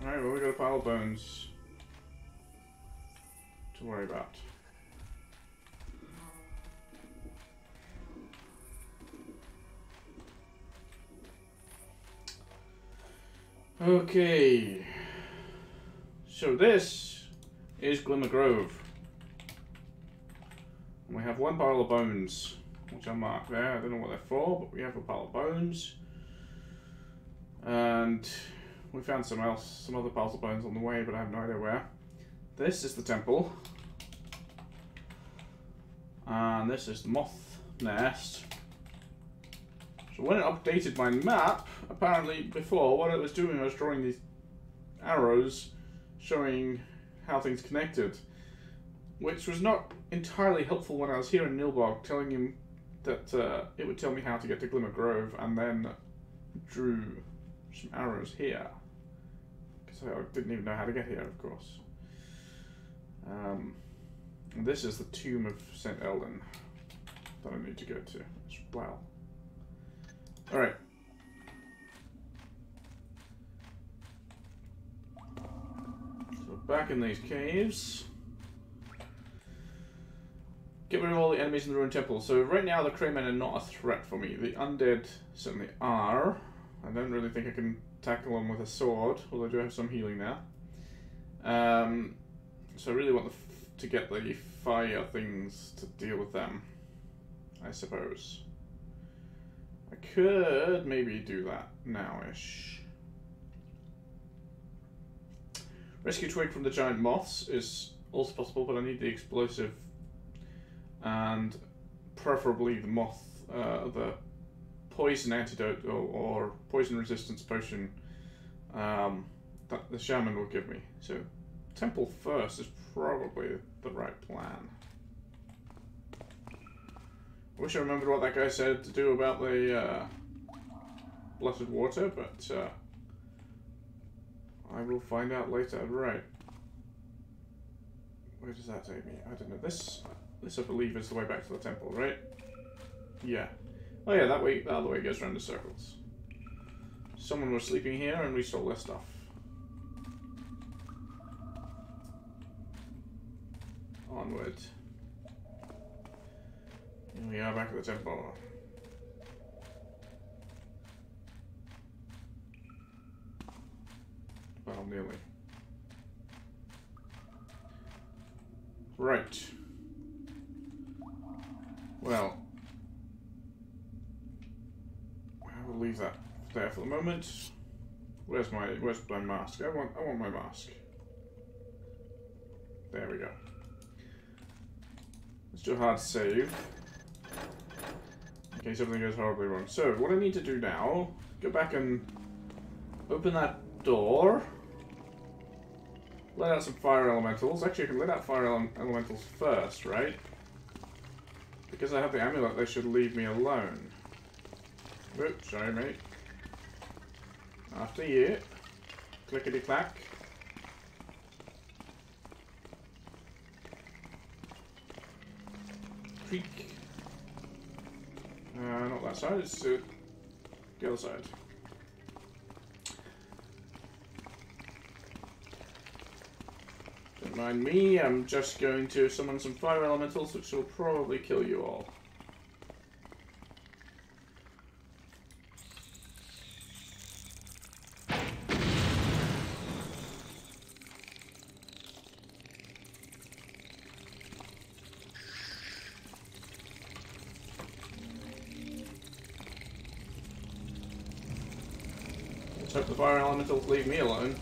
Alright, well we got a pile of bones to worry about. Okay. So this is Glimmer Grove. And we have one pile of bones, which I marked there. I don't know what they're for, but we have a pile of bones. And we found some else, some other piles of bones on the way, but I have no idea where. This is the temple. And this is the moth nest. When it updated my map, apparently before, what it was doing I was drawing these arrows showing how things connected. Which was not entirely helpful when I was here in Nilbog, telling him that uh, it would tell me how to get to Glimmer Grove, and then drew some arrows here. Because I didn't even know how to get here, of course. Um, this is the tomb of St. Eldon that I need to go to as well. Alright. So back in these caves. Get rid of all the enemies in the ruined temple. So right now the craymen are not a threat for me. The undead certainly are. I don't really think I can tackle them with a sword, although I do have some healing now. Um, so I really want to get the fire things to deal with them, I suppose. I could maybe do that now-ish. Rescue Twig from the giant moths is also possible, but I need the explosive and preferably the moth, uh, the poison antidote or, or poison resistance potion um, that the shaman will give me. So, temple first is probably the right plan. Wish I remembered what that guy said to do about the uh, blessed water, but uh, I will find out later. Right. Where does that take me? I don't know. This, this I believe is the way back to the temple, right? Yeah. Oh yeah, that way, the other way goes around the circles. Someone was sleeping here and we stole their stuff. Onward. We are back at the temple. Well, nearly. Right. Well. I will leave that there for the moment. Where's my where's my mask? I want I want my mask. There we go. It's too hard to save. In case something goes horribly wrong. So, what I need to do now, go back and open that door. Let out some fire elementals. Actually, I can let out fire ele elementals first, right? Because I have the amulet, they should leave me alone. Oops, sorry, mate. After you. Clickety clack. Creak. Uh, not that side, it's uh, the other side. Don't mind me, I'm just going to summon some fire elementals which will probably kill you all. Let's hope the leave me alone.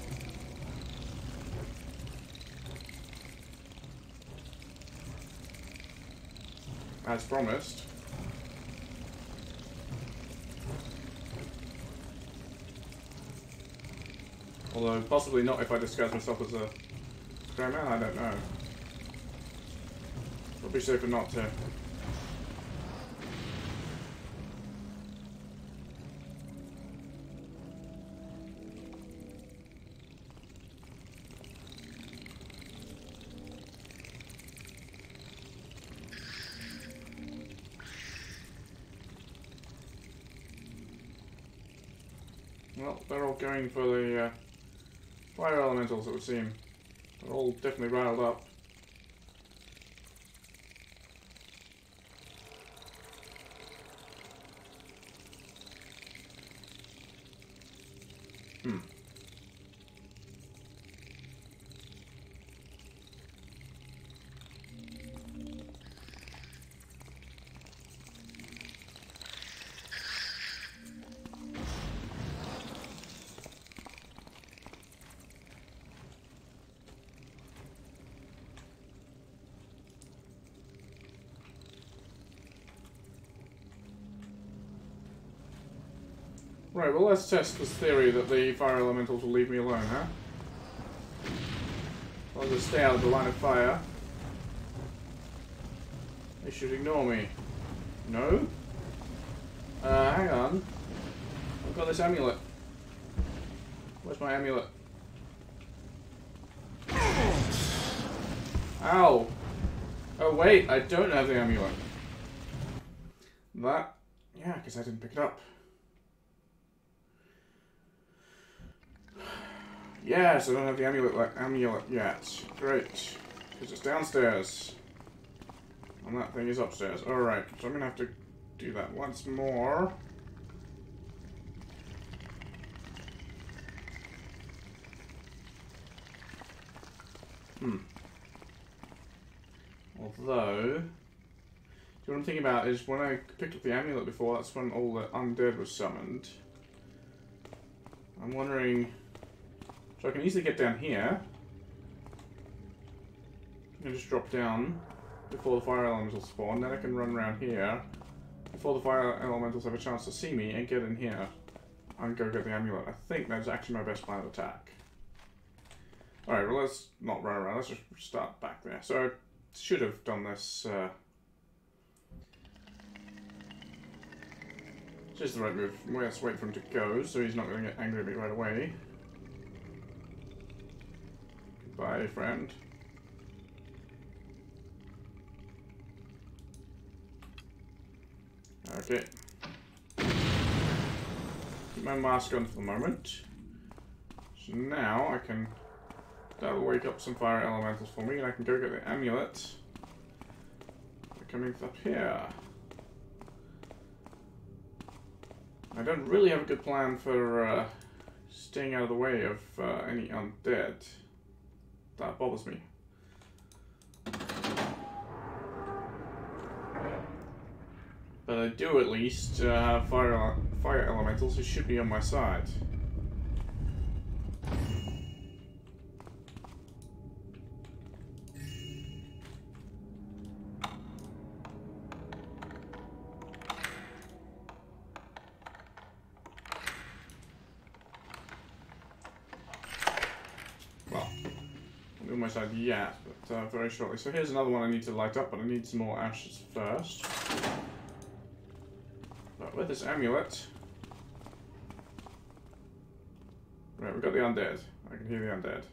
As promised. Although, possibly not if I disguise myself as a Crayman, I don't know. Probably safer not to. Going for the uh, fire elementals, it would seem. They're all definitely riled up. Right, well let's test this theory that the fire elementals will leave me alone, huh? I'll just stay out of the line of fire. They should ignore me. No? Uh, hang on. I've got this amulet. Where's my amulet? Ow! Oh wait, I don't have the amulet. That... Yeah, because I didn't pick it up. Yes, I don't have the amulet like amulet yet. Great. Because it's downstairs. And that thing is upstairs. Alright, so I'm gonna have to do that once more. Hmm. Although, what I'm thinking about is when I picked up the amulet before, that's when all the undead was summoned. I'm wondering so I can easily get down here. I can just drop down before the fire elementals spawn. Then I can run around here before the fire elementals have a chance to see me and get in here and go get the amulet. I think that's actually my best plan of attack. Alright, well let's not run around. Let's just start back there. So I should have done this uh, Just the right move. To wait for him to go, so he's not going to get angry at me right away. Goodbye, friend. Okay. Keep my mask on for the moment. So now I can... That'll wake up some fire elementals for me, and I can go get the amulet. Coming up here. I don't really have a good plan for uh, staying out of the way of uh, any undead. That bothers me. But I do at least uh, have fire, fire elementals who should be on my side. Yet, but uh, very shortly. So here's another one I need to light up, but I need some more ashes first. But with this amulet... Right, we've got the undead. I can hear the undead.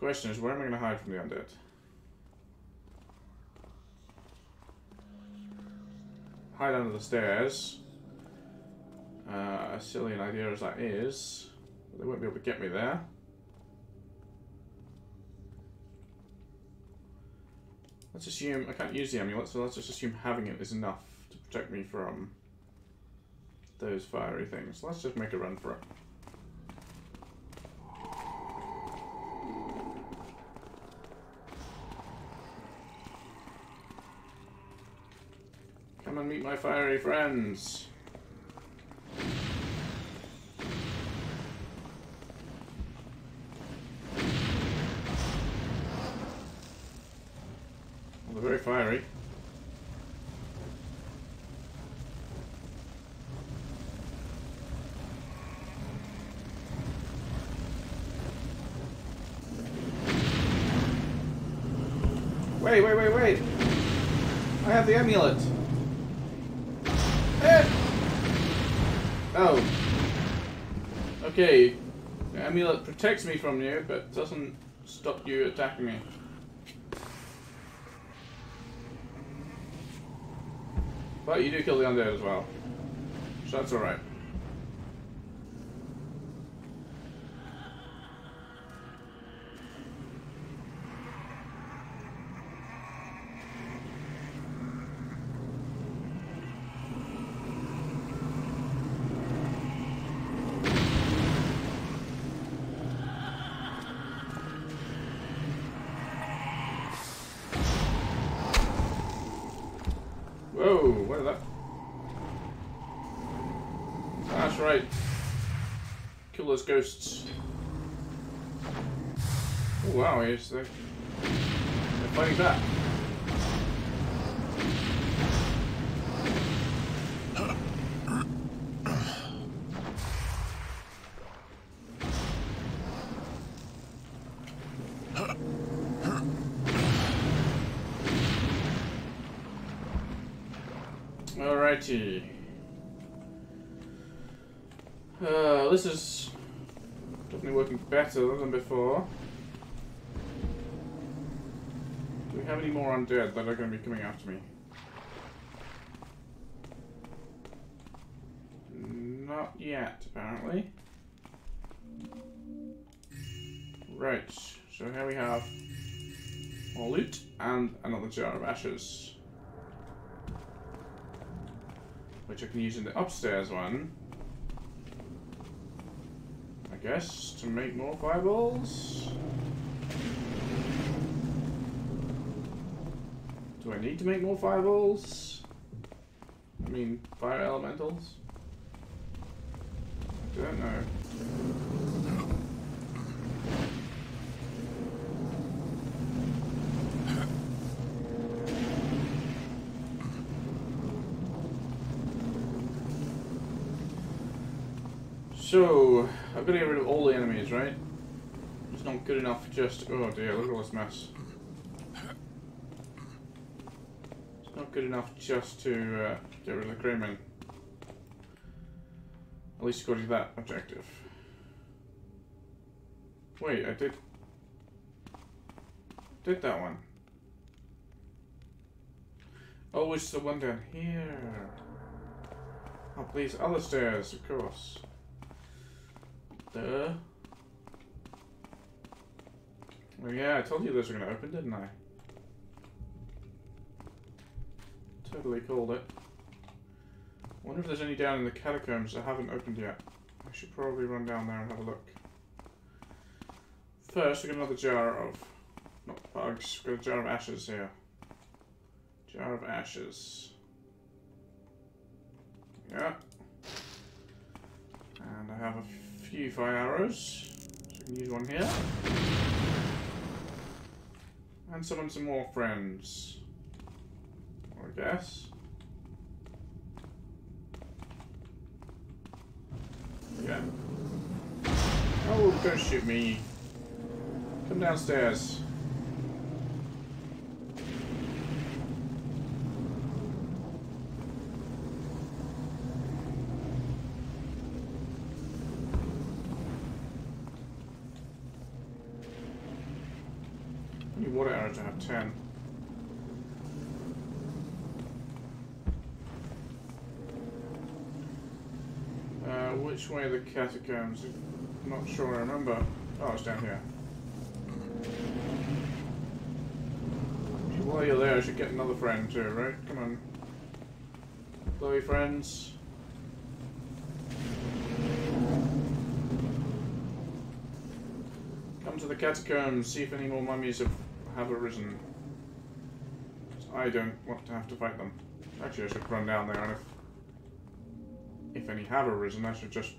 Question is, where am I going to hide from the undead? Hide under the stairs. Uh, as silly an idea as that is, they won't be able to get me there. Let's assume I can't use the amulet, so let's just assume having it is enough to protect me from those fiery things. Let's just make a run for it. Come and meet my fiery friends. Well, they're very fiery. Wait, wait, wait, wait! I have the amulet! Eh! Oh. Okay. The amulet protects me from you, but doesn't stop you attacking me. But you do kill the undead as well. So that's alright. Whoa, what is that? That's right. Kill those ghosts. Oh wow, he's they're fighting back. Alrighty. Uh, this is definitely working better than before. More undead that are going to be coming after me? Not yet, apparently. Right, so here we have more loot and another jar of ashes. Which I can use in the upstairs one. I guess, to make more fireballs. Do I need to make more fireballs? I mean, fire elementals? I don't know. So, I've got to get rid of all the enemies, right? It's not good enough just... Oh dear, look at all this mess. It's Not good enough just to uh, get rid of the Crayman. At least according to that objective. Wait, I did... Did that one. Oh, it's the one down here. Up these other stairs, of course. Duh. Well, yeah, I told you those were going to open, didn't I? Totally called it. wonder if there's any down in the catacombs that haven't opened yet. I should probably run down there and have a look. First, we got another jar of, not bugs, we got a jar of ashes here. Jar of ashes. Yeah. And I have a few fire arrows. So we can use one here. And summon some more friends. I guess. Yeah. Oh, don't shoot me. Come downstairs. Many water arrows do have? Ten. Uh, which way the catacombs? I'm not sure I remember. Oh, it's down here. While you're there, I should get another friend too, right? Come on. Chloe friends. Come to the catacombs, see if any more mummies have, have arisen. I don't want to have to fight them. Actually, I should run down there and if, if any have arisen, I should just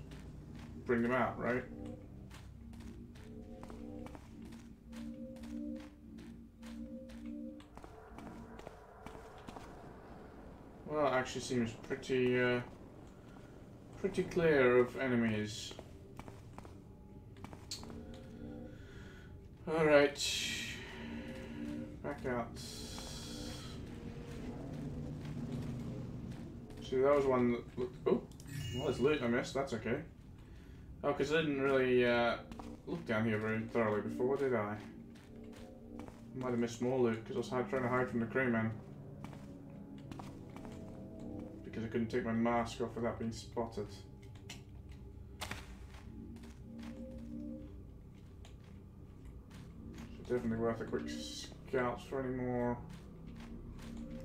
bring them out, right? Well, it actually seems pretty, uh, pretty clear of enemies. Alright. Back out. See, that was one that looked... Oh! Well, there's loot I missed, that's okay. Oh, because I didn't really uh, look down here very thoroughly before, did I? Might have missed more loot because I was hide, trying to hide from the Craymen. Because I couldn't take my mask off without being spotted. So definitely worth a quick scout for any more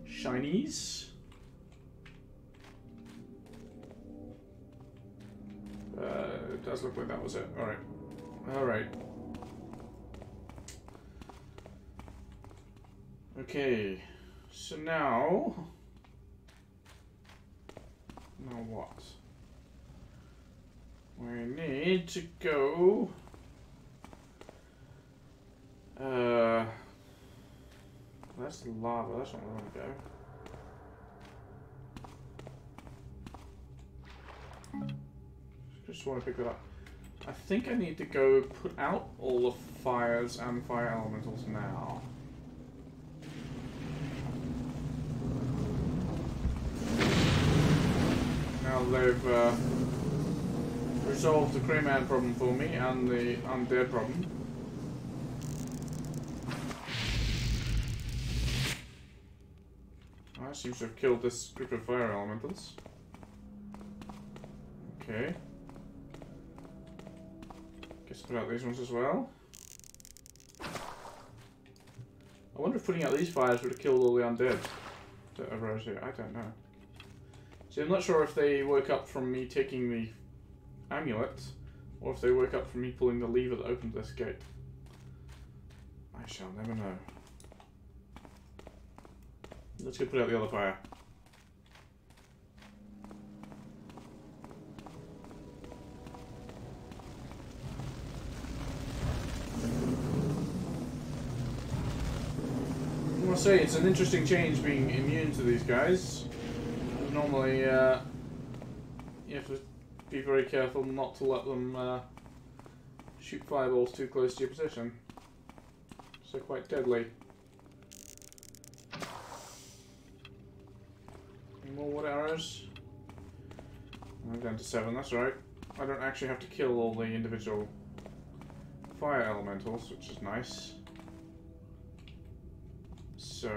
shinies. Does look like that was it. Alright. Alright. Okay. So now... Now what? We need to go... Uh... That's lava, that's not where I want to go. Just want to pick that up. I think I need to go put out all the fires and fire elementals now. Now they've uh, resolved the Crayman problem for me and the undead problem. I seem to have killed this group of fire elementals. Okay. Guess put out these ones as well. I wonder if putting out these fires would have killed all the undead that arose here. I don't know. See, I'm not sure if they woke up from me taking the amulet, or if they woke up from me pulling the lever that opened this gate. I shall never know. Let's go put out the other fire. Say, it's an interesting change being immune to these guys. Normally, uh, you have to be very careful not to let them uh, shoot fireballs too close to your position. So quite deadly. more water arrows. I'm down to seven, that's right. I don't actually have to kill all the individual fire elementals, which is nice. So,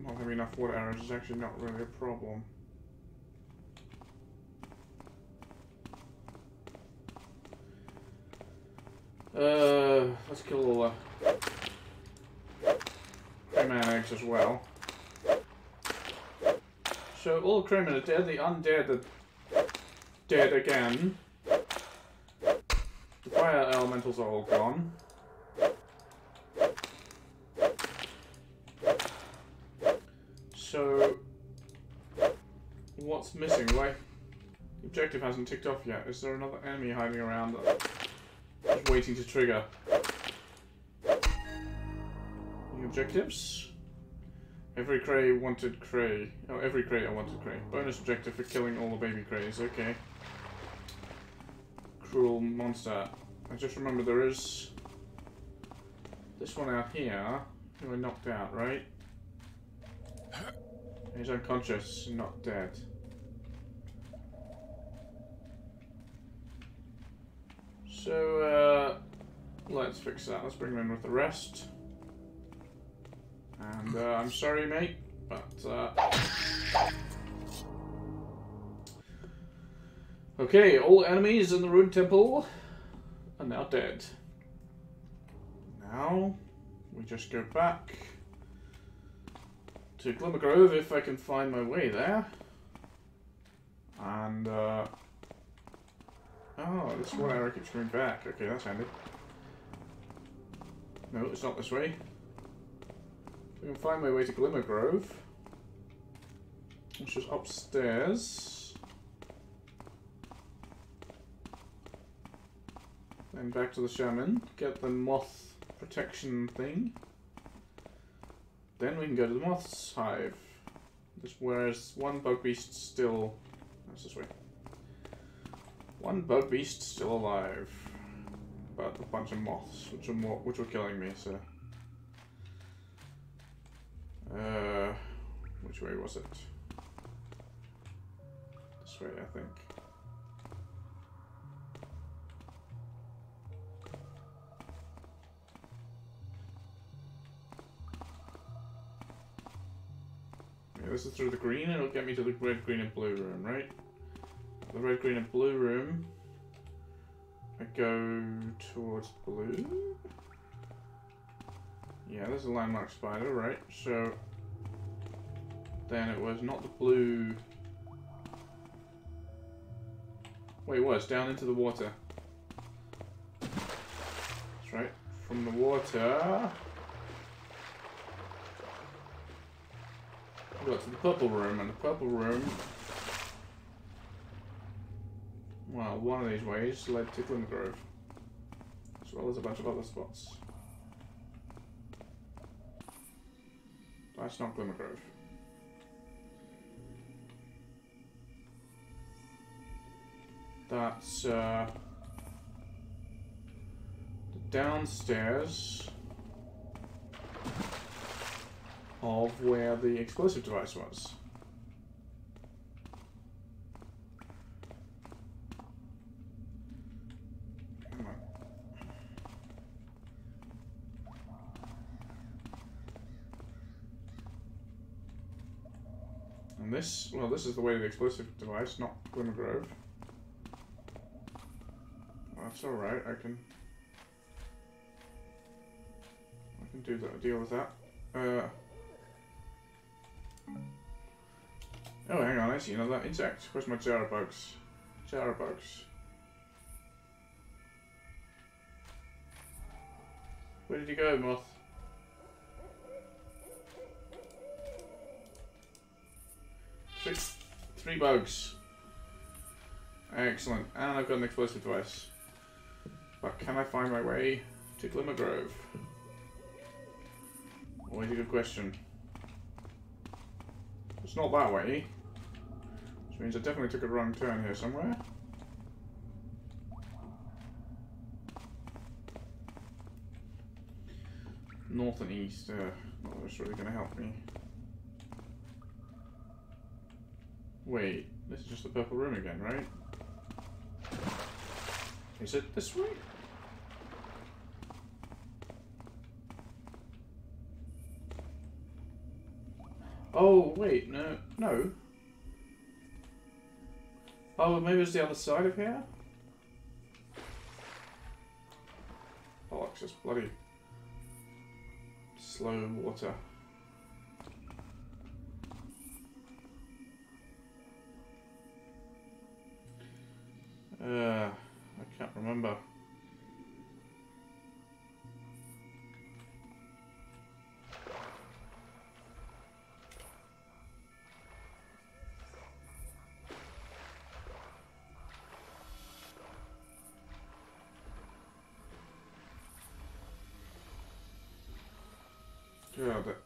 not having enough water arrows is actually not really a problem. Uh, let's kill all the crayman eggs as well. So all the craymen are dead, the undead are dead again. The fire elementals are all gone. What's missing? Why? The objective hasn't ticked off yet. Is there another enemy hiding around that just waiting to trigger? The objectives? Every Cray wanted Cray. Oh, every Cray I wanted Cray. Bonus objective for killing all the baby Crays. Okay. Cruel monster. I just remember there is this one out here who I knocked out, right? He's unconscious, not dead. So, uh, let's fix that. Let's bring him in with the rest. And, uh, I'm sorry, mate, but, uh... Okay, all enemies in the Rune Temple are now dead. Now, we just go back to Glimmer Grove if I can find my way there. And, uh... Oh, this one arrow keeps coming back. Okay, that's handy. No, it's not this way. I can find my way to Glimmer Grove. Which is upstairs. Then back to the shaman. Get the moth protection thing. Then we can go to the moth's hive. This, whereas one bug beast still... That's this way. One bug beast still alive. But a bunch of moths, which are more, which were killing me, so... Uh, which way was it? This way, I think. Yeah, this is through the green, it'll get me to the red, green, and blue room, right? The red, green, and blue room. I go towards blue. Yeah, there's a landmark spider, right? So then it was not the blue. Wait, it was down into the water. That's right. From the water. We got to the purple room, and the purple room. Well, one of these ways led to Glimmer Grove, as well as a bunch of other spots. That's not Glimmer Grove. That's uh, downstairs of where the explosive device was. Come on. And this, well, this is the way to the explosive device, not Glimmer Grove. That's alright, I can... I can do that, deal with that. Uh... Oh, hang on, I see another insect. Where's my jar bugs? Jar bugs. Where did you go, moth? Three, three bugs. Excellent. And I've got an explosive device. But can I find my way to Glimmer Grove? Always a good question. It's not that way. Which means I definitely took a wrong turn here somewhere. North and east, uh, not that's really going to help me. Wait, this is just the purple room again, right? Is it this way? Oh, wait, no, no. Oh, maybe it's the other side of here? Bollocks, it's just bloody slow water. Uh, I can't remember. God, that.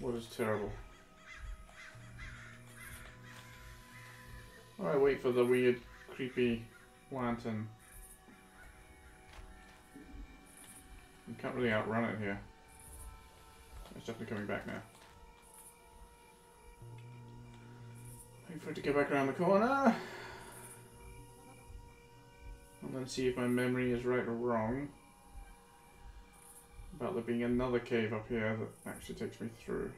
What is terrible? Wait for the weird, creepy lantern. You can't really outrun it here. It's definitely coming back now. Wait for it to get back around the corner. And then see if my memory is right or wrong. About there being another cave up here that actually takes me through.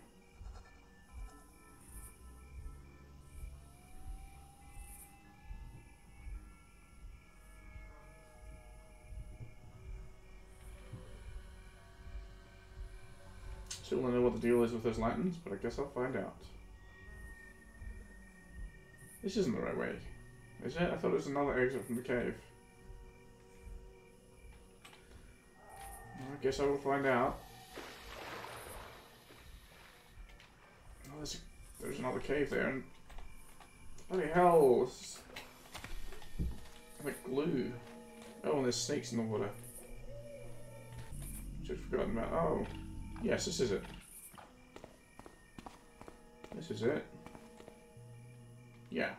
Deal is with those lanterns, but I guess I'll find out. This isn't the right way, is it? I thought it was another exit from the cave. I guess I will find out. Oh, there's, a, there's another cave there, and bloody hell, is like glue. Oh, and there's snakes in the water. I'd forgotten about. Oh, yes, this is it. This is it. Yeah.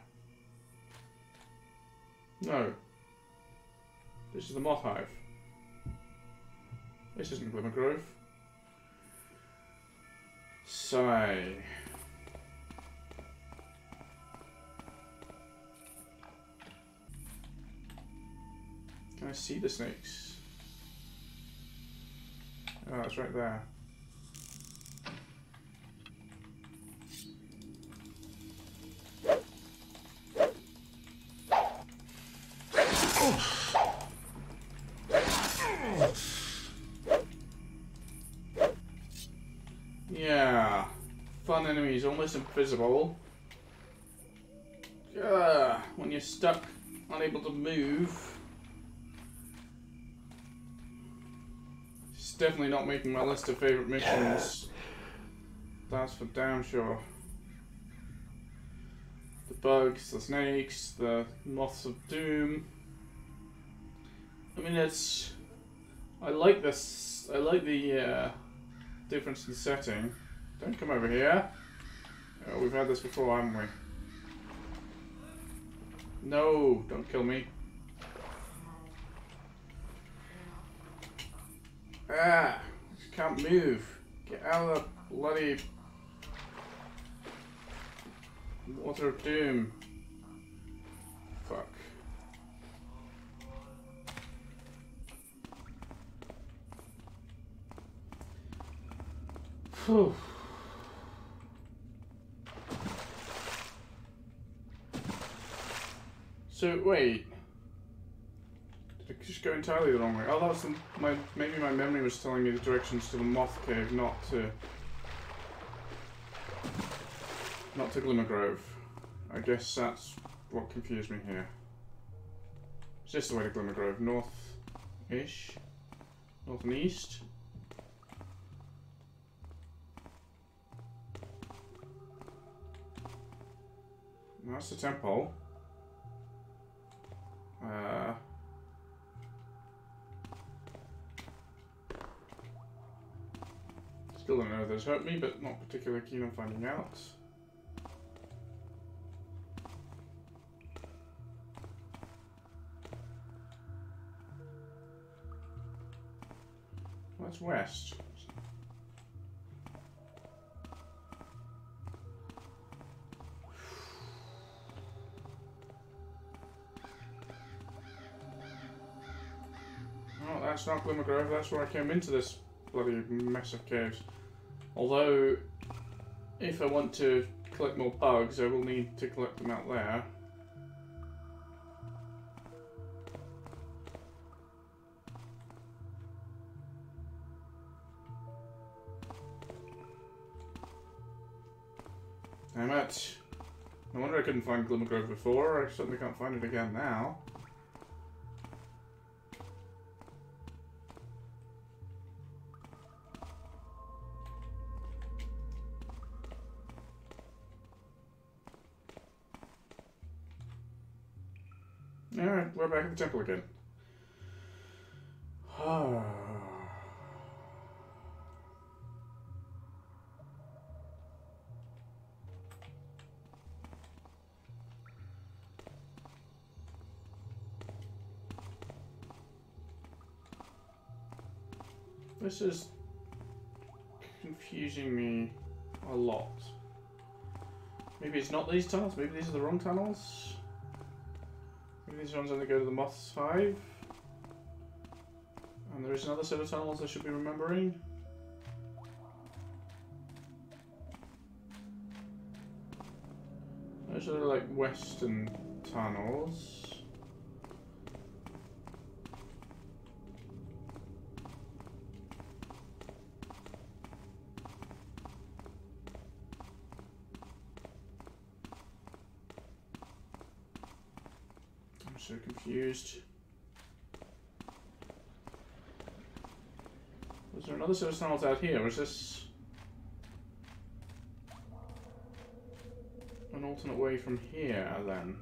No. This is the moth hive. This isn't Glimmer Grove. Sigh. Can I see the snakes? Oh, it's right there. Almost invisible. Ugh, when you're stuck, unable to move. It's definitely not making my list of favourite missions. That's for damn sure. The bugs, the snakes, the moths of doom. I mean, it's. I like this. I like the uh, difference in setting. Don't come over here. Oh, we've had this before, haven't we? No, don't kill me. Ah, just can't move. Get out of the bloody water of doom. Fuck. Phew. So wait, did I just go entirely the wrong way? Oh, that was my maybe my memory was telling me the directions to the moth cave, not to not to Glimmer Grove. I guess that's what confused me here. Is this the way to Glimmer Grove? North-ish? North and east? That's the temple. Uh, still don't know if those hurt me, but not particularly keen on finding out. That's west. That's not that's where I came into this bloody mess of caves. Although, if I want to collect more bugs, I will need to collect them out there. Damn it. No wonder I couldn't find Glimmer Grove before. I certainly can't find it again now. The temple again. This is confusing me a lot. Maybe it's not these tunnels, maybe these are the wrong tunnels. These ones only go to the Moth's Hive. And there is another set of tunnels I should be remembering. Those are like western tunnels. Confused. Was there another set of tunnels out here? Was this an alternate way from here then?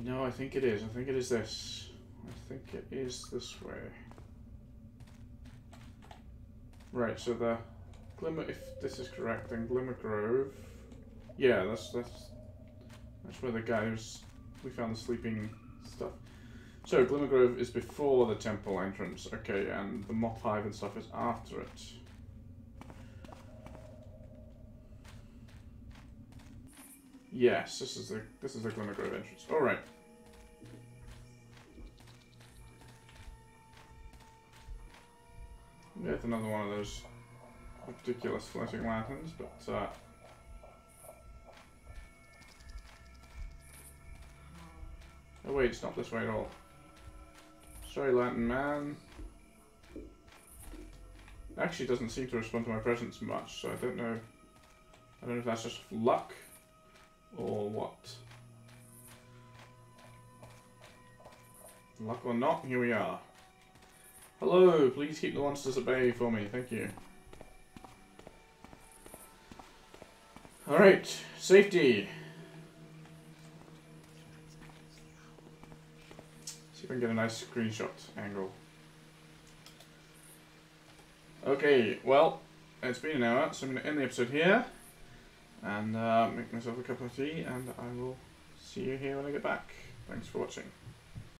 You know, I think it is. I think it is this. I think it is this way. Right, so the Glimmer, if this is correct, then Glimmer Grove. Yeah, that's that's that's where the guy we found the sleeping stuff. So Glimmer Grove is before the temple entrance, okay, and the Moth Hive and stuff is after it. Yes, this is the this is the Glimmer Grove entrance. All right. Yet another one of those ridiculous floating lanterns, but uh, oh wait, it's not this way at all. Sorry, Lantern Man. Actually, doesn't seem to respond to my presence much, so I don't know. I don't know if that's just luck or what. Luck or not, here we are. Hello, please keep the monsters at bay for me, thank you. Alright, safety. See if I can get a nice screenshot angle. Okay, well, it's been an hour, so I'm going to end the episode here. And uh, make myself a cup of tea, and I will see you here when I get back. Thanks for watching.